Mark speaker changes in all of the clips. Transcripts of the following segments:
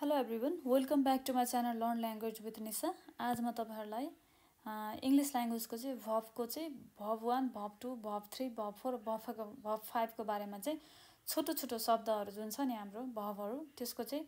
Speaker 1: Hello everyone welcome back to my channel learn language with Nisa आज म तपाईँहरूलाई English ल्याङ्ग्वेजको चाहिँ भबको चाहिँ verb one verb two verb three verb four verb फाइभको भब फाइभको बारेमा चाहिँ छोटो छोटो शब्दहरू जुन छ नि हाम्रो भबहरू त्यसको चाहिँ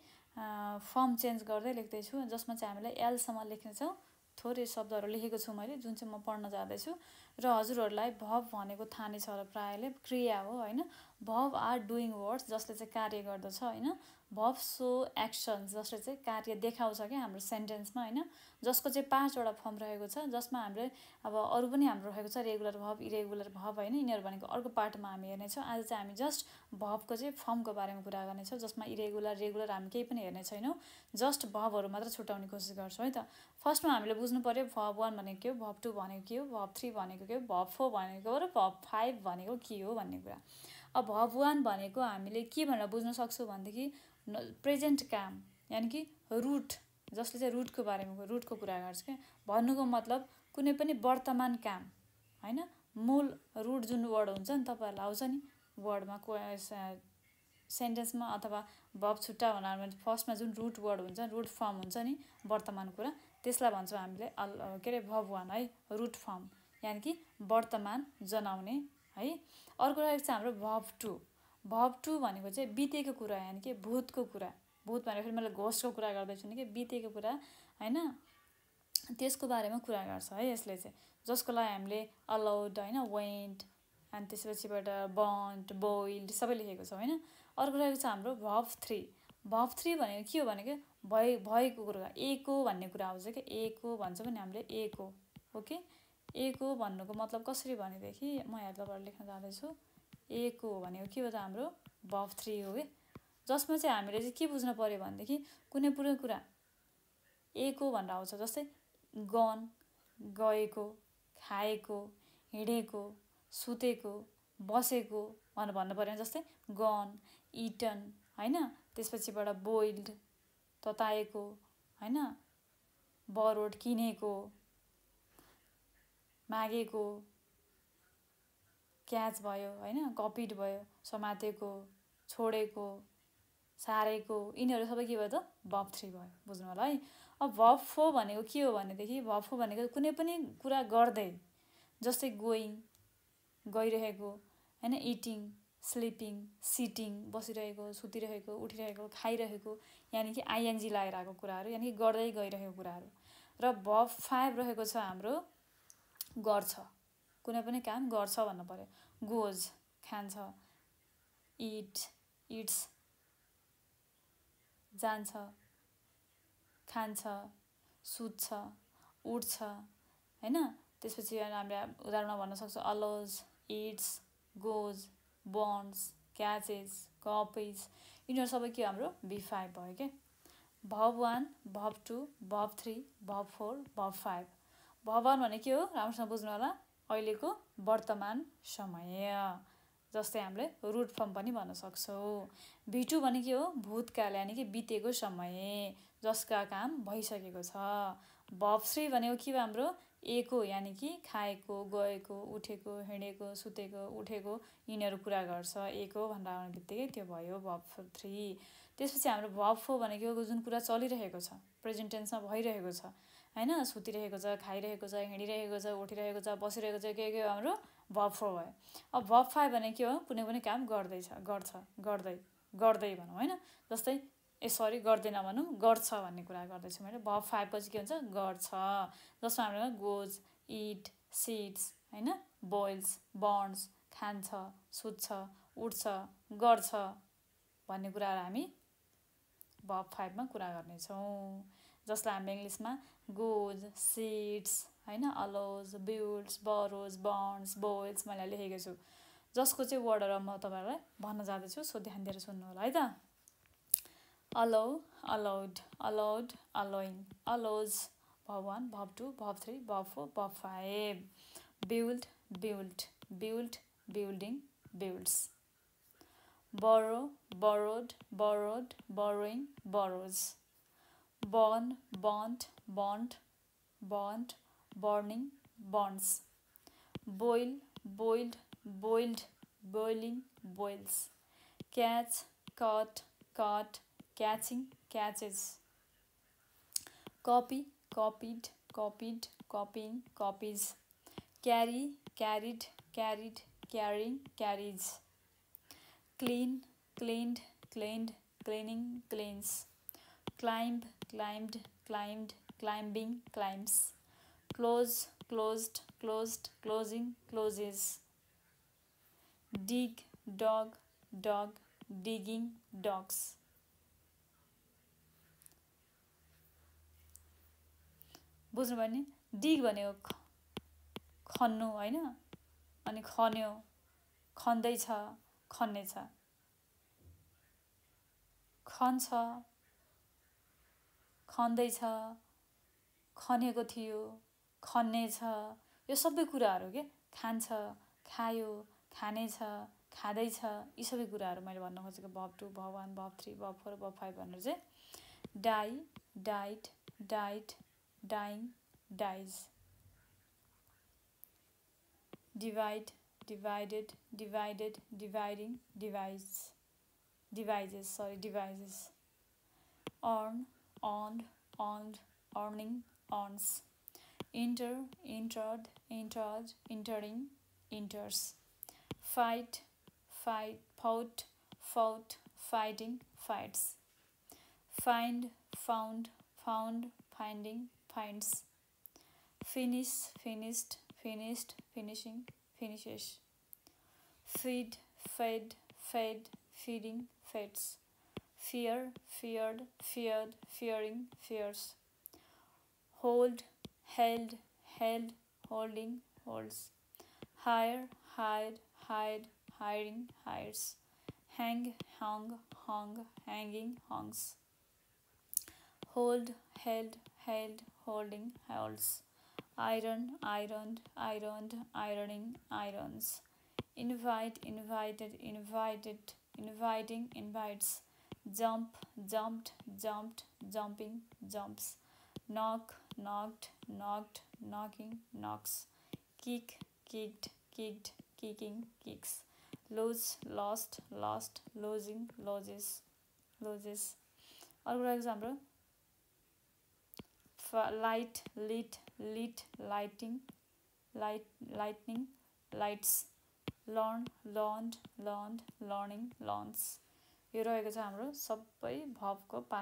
Speaker 1: फर्म चेन्ज गर्दै लेख्दैछु। जसमा चाहिँ हामीलाई एलसम्म लेख्नेछौँ थोरै शब्दहरू लेखेको छु मैले जुन चाहिँ म पढ्न जाँदैछु। र हजुरहरूलाई भब भनेको थाहा नै छ र प्रायःले क्रिया हो होइन? भब आर डुइङ वर्ड्स जसले चाहिँ कार्य गर्दछ होइन? भब सो एक्सन्स जसले चाहिँ कार्य देखाउँछ क्या हाम्रो सेन्टेन्समा होइन? जसको चाहिँ पाँचवटा फर्म रहेको छ जसमा हामीले अब अरू पनि हाम्रो रहेको छ रेगुलर भब इरेगुलर भब होइन? यिनीहरू भनेको अर्को पार्टमा हामी हेर्नेछौँ। आज चाहिँ हामी जस्ट भबको चाहिँ फर्मको बारेमा कुरा गर्नेछौँ जसमा इरेगुलर रेगुलर हामी केही पनि हेर्ने छैनौँ। जस्ट भबहरू मात्र छुट्याउने कोसिस गर्छौँ है त? फर्स्टमा हामीले बुझ्नु पऱ्यो भब वान भनेको के हो? भब टू भनेको के हो? भब थ्री भनेको के हो? भब फोर भनेको र भब फाइभ भनेको के हो भन्ने कुरा। अब भब वान भनेको हामीले के भनेर बुझ्न सक्छौँ भनेदेखि प्रेजेन्ट काम यानि कि रुट जसले चाहिँ रुटको बारेमा रुटको कुरा गर्छ क्या। भन्नुको मतलब कुनै पनि वर्तमान काम होइन? मूल रुट जुन वर्ड हुन्छ नि तपाईँहरूलाई आउँछ नि वर्डमा को सेन्टेन्समा अथवा भब छुट्टा भनेर फर्स्टमा जुन रुट वर्ड हुन्छ रुट फर्म हुन्छ नि वर्तमान कुरा त्यसलाई भन्छौँ हामीले के अरे भब वान है रुट फर्म यानि कि वर्तमान जनाउने है। अर्को रहेको छ हाम्रो भब टू। भब टू भनेको चाहिँ बितेको कुरा यानि कि भूतको कुरा। भूत भनेर फेरि मैले घोषको कुरा गर्दैछु नि कि बितेको कुरा होइन? त्यसको बारेमा कुरा गर्छ है यसले चाहिँ। जसको लागि हामीले अलाउड होइन वेन्ट अनि त्यसपछिबाट बन्ट बोइल्ड सबै लेखेको छ होइन? अर्को रहेको छ हाम्रो भब थ्री भब थ्री भनेको के हो भनेको भए भएको कुरा एको भन्ने कुरा आउँछ क्या एको भन्छ भने हामीले एको ओके? एको भन्नुको मतलब कसरी भनेदेखि म यहाँ तपाईँहरू लेख्न जाँदैछु। एको भनेको के हो त हाम्रो? भब थ्री हो कि? जसमा चाहिँ हामीले चाहिँ के बुझ्नु पऱ्यो भनेदेखि कुनै पुरै कुरा एको भनेर आउँछ जस्तै गन गएको खाएको हिँडेको सुतेको बसेको भनेर भन्नु पऱ्यो जस्तै गन इटन होइन? त्यसपछिबाट बोइल्ड तताएको होइन? बरोड किनेको मागेको क्याच भयो होइन? कपिड भयो समातेको छोडेको सारेको यिनीहरू सबै के भयो त? भब थ्री भयो बुझ्नु होला है? अब भब फोर भनेको के हो भनेदेखि भब फोर भनेको कुनै पनि कुरा गर्दै जस्तै गोइङ गइरहेको होइन? इटिङ स्लिपिङ सिटिङ बसिरहेको सुतिरहेको उठिरहेको खाइरहेको यानि कि आइएनजी लगाएर आएको कुराहरू यानि कि गर्दै गइरहेको कुराहरू। र भब फाइभ रहेको छ हाम्रो गर्छ। कुनै पनि काम गर्छ भन्नु पऱ्यो गोज खान्छ। Eat eats. जान्छ। खान्छ। सुत्छ। उठ्छ। होइन? त्यसपछि हामीले उदाहरणमा भन्न सक्छौँ। Allows eats goes bonds catches copies. यिनीहरू सबै के हाम्रो? बी फाइभ भयो क्या verb one verb two verb three verb four verb five. Verb one भने के हो? राम्रोसँग बुझ्नु होला। अहिलेको वर्तमान समय जस्तै हामीले रुट फर्म पनि भन्न सक्छौँ। भिटु भने के हो? भूतकाल यानि कि बितेको समय जसका काम भइसकेको छ। भप्श्री भनेको के हो हाम्रो? एको यानि कि खाएको गएको उठेको हिँडेको सुतेको उठेको यिनीहरू कुरा गर्छ। एको भनेर आउने बित्तिकै त्यो भयो भप थ्री त्यसपछि हाम्रो भप फोर भनेको जुन कुरा चलिरहेको छ प्रेजेन्ट टेन्समा भइरहेको छ। होइन? सुतिरहेको छ खाइरहेको छ हिँडिरहेको छ उठिरहेको छ बसिरहेको छ के के हाम्रो? भब फोर भयो। अब भब फाइभ भने के हो? कुनै पनि काम गर्दैछ गर्छ गर्दै गर्दै भनौँ होइन? जस्तै ए सरी गर्दैन भनौँ गर्छ भन्ने कुरा गर्दैछु मैले। फाइभ पछि के हुन्छ? गर्छ। जसमा हाम्रो गोज इट सिड्स होइन? बोइल्स बर्न्स खान्छ सुत्छ उठ्छ गर्छ भन्ने कुराहरू हामी भब फाइभमा कुरा गर्नेछौँ। जसलाई हामीले इङ्ग्लिसमा गोज सिड्स होइन allows builds borrows bonds boils मैले लेखेको छु। जसको चाहिँ वर्डहरू म तपाईँहरूलाई भन्न जाँदैछु सो ध्यान दिएर सुन्नु होला है त? Allow allowed allowed allowing allows verb one verb two verb three verb four verb five build build build building builds borrow borrowed borrowed borrowing borrows bond bond bond bond burning bonds. Boil boiled boiled boiling boils. Catch caught caught catching catches. Copy copied copied copying copies. Carry carried carried carrying carries. Clean cleaned cleaned cleaning cleans climb climbed climbed climbing climbs close closed closed closing closes dig dog dog digging dogs बुझ्नुभयो नि डिग भनेको खन्नु होइन अनि खन्यो खन्दैछ खन्नेछ खन्छ खन्दैछ खनेको थियो खन्नेछ। यो सबै कुराहरू के? खान्छ खायो खानेछ खाँदैछ। यी सबै कुराहरू मैले भन्न खोजेको verb two verb one verb three verb four verb five भनेर चाहिँ die died died dying dies. Divide divided divided dividing divides. Divides sorry divides. Earn earned, earned, earning, earns. Enter, entered, entered, entering, enters. Fight, fight, fought, fought, fighting, fights. Find, found, found, finding, finds. Finish, finished, finished, finishing, finishes. Feed, fed, fed, feeding, feds fear, feared, feared, fearing, fears. Hold, held, held, holding, holds. Hire, hired, hired, hiring, hires. Hang, hung, hung, hanging, hungs. Hold, held, held, holding, holds. Iron, ironed, ironed, ironing, irons. Invite, invited, invited, inviting, invites jump jumped jumped jumping jumps. Knock knocked knocked knocking knocks. Kick kicked kicked kicking kicks. Lose lost lost losing loses loses. Or example. Light lit lit lighting light lightning lights. Learn, learned, learned, learning, lawns. यो रहेको छ हाम्रो सबै भबको पाँच